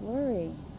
worry.